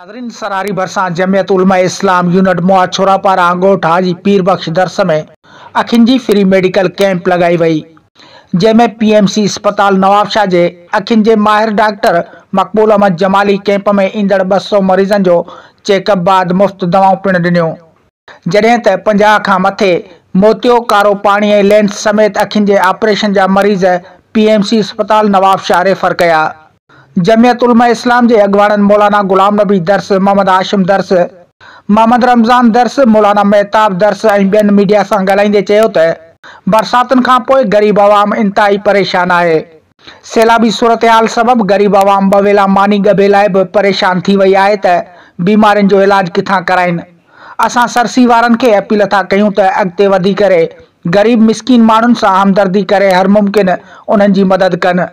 नाज़रीन सरारी भरसां जमियत उलमा इस्लाम, यूनिट मोआ छोरा पारां ॻोठ हाजी पीर बख़्श दर्स में अखियुनि जी फ्री मेडिकल कैंप लॻाई वई। जंहिंमें पीएमसी अस्पताल नवाबशाह जे अखियुनि जे माहिर डॉक्टर मक़बूल अहमद जमाली कैंप में ईंदड़ ॿ सौ मरीज़नि जो चेकअप बाद मुफ़्त दवाऊं पिणु ॾिनियूं जॾहिं त पंजाह मथे मोतियो, कारो पाणी लेंस समेत अखियुनि जे ऑपरेशन जा मरीज़ पीएमसी अस्पताल नवाबशाह रेफर कया। जमियत उलमा इस्लाम जे अॻवाननि मौलाना गुलाम नबी दर्स, मोहम्मद आशिम दर्स, मोहम्मद रमज़ान दर्स, मौलाना मेहताब दर्स ऐं मीडिया सां ॻाल्हाईंदे चयो त ग़रीब आवाम इंतिहाई परेशान आहे। सैलाबी सूरत हाल सबबि ग़रीब आवाम ॿ वेला मानी गबे बि परेशान थी वई आहे त बीमारियुनि जो इलाज किथां सरसी वारनि अपील था कयूं त अॻिते वधी करे ग़रीब मिसकिन माण्हुनि सां हमदर्दी करे हर मुमकिन उन्हनि मदद कनि।